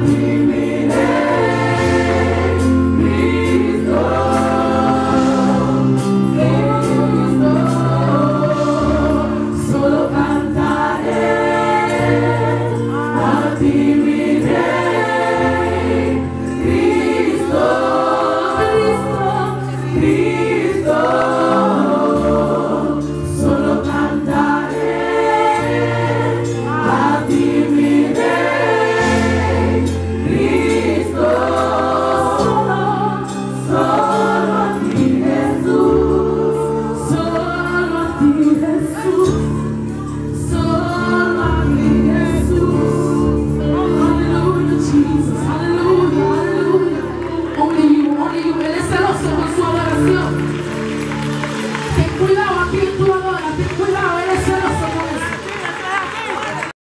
You.